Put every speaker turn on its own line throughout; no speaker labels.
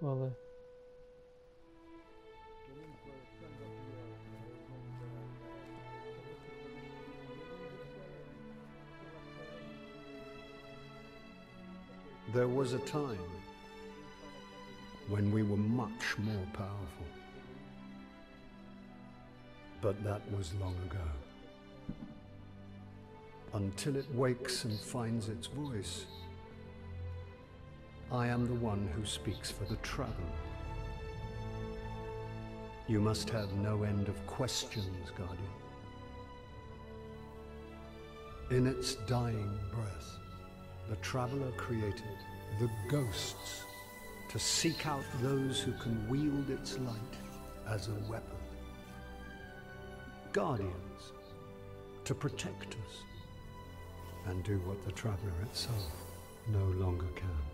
Коли?
Він по скандал
There was a time when we were much more powerful. But that was long ago. Until it wakes and finds its voice, I am the one who speaks for the traveler. You must have no end of questions, Guardian. In its dying breath, the traveler created the ghosts to seek out those who can wield its light as a weapon. Guardians to protect us and do what the traveler itself no longer can.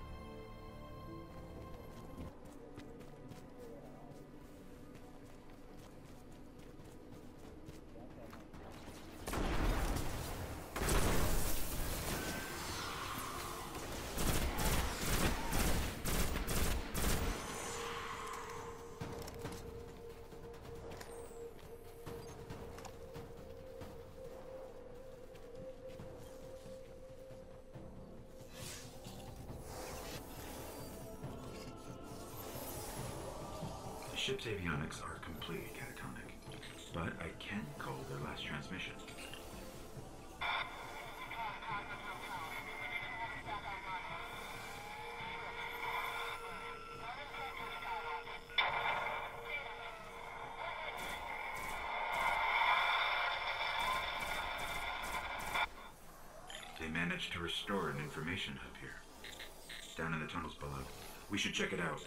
Ship's avionics are completely catatonic, but I can call their last transmission. They managed to restore an information hub here. Down in the tunnels below. We should check it out.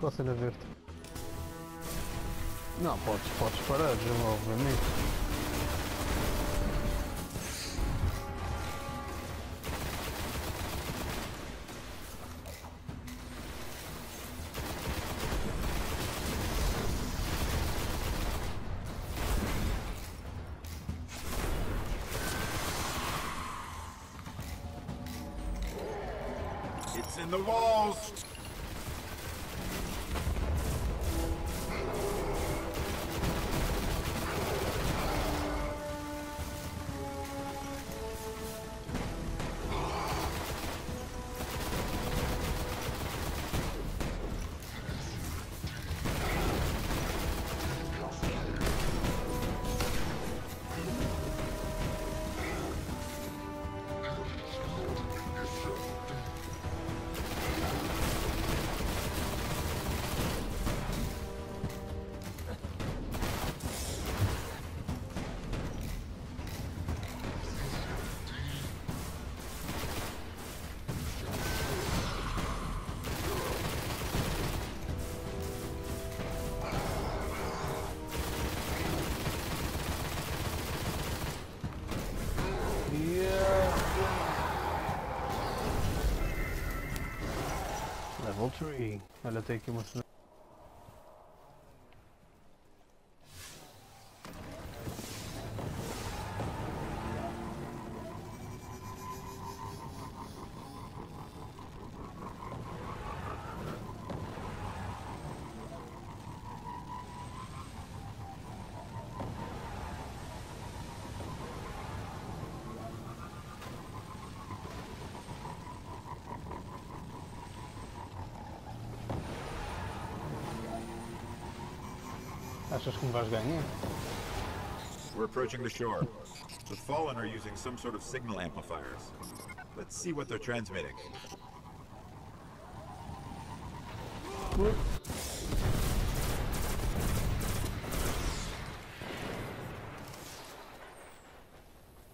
Cosa ele verde? Não, podes, podes parar, obviamente.
It's in the walls!
Level 3. Olha, tem aqui uma cena. Achas que me vais ganhar?
We're approaching the shore. The Fallen are using some sort of signal amplifiers. Let's see what they're transmitting.
escuro.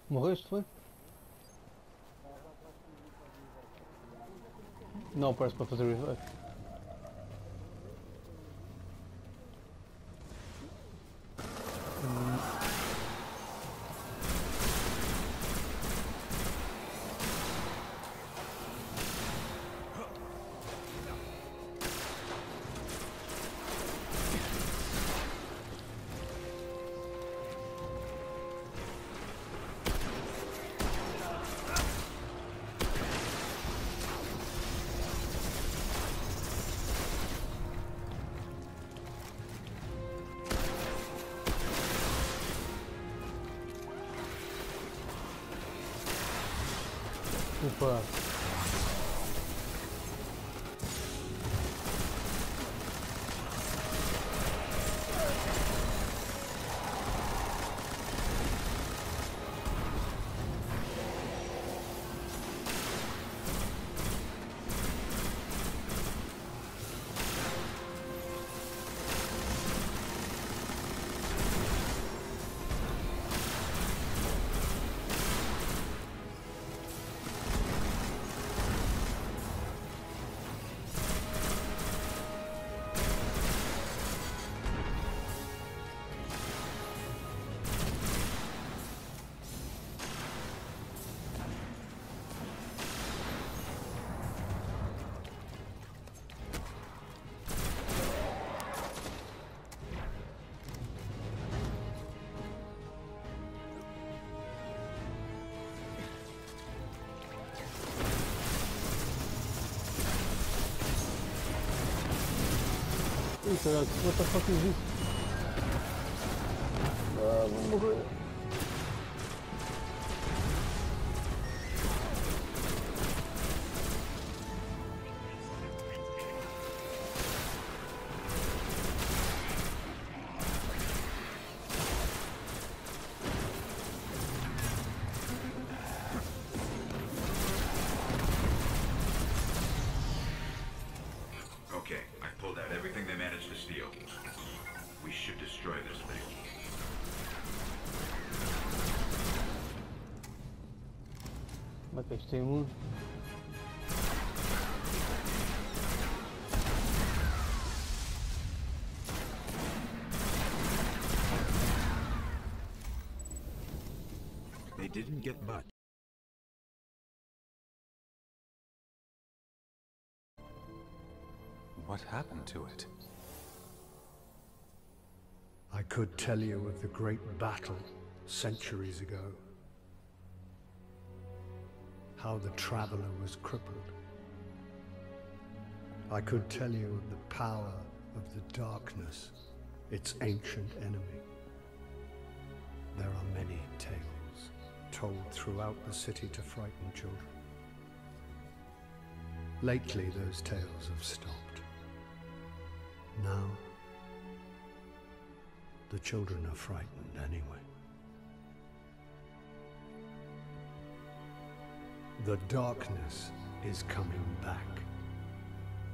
Morreste, foi? Não, parece para fazer revive. Opa. What the fuck is this? Ah,
should destroy this thing.
Mas que tem.
They didn't get much.
What happened to it?
I could tell you of the great battle centuries ago. How the traveler was crippled. I could tell you of the power of the darkness, its ancient enemy. There are many tales told throughout the city to frighten children. Lately, those tales have stopped. Now, the children are frightened anyway. The darkness is coming back.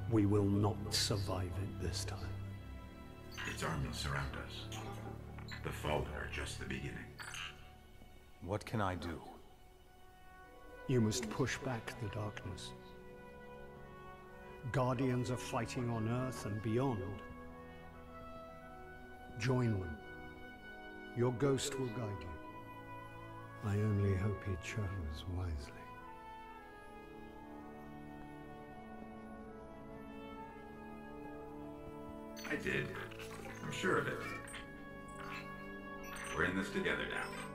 We will not survive it this time.
Its armies surround us. The Fallen are just the beginning.
What can I do?
You must push back the darkness. Guardians are fighting on Earth and beyond. Join them. Your ghost will guide you. I only hope he chose wisely.
I did. I'm sure of it. We're in this together now.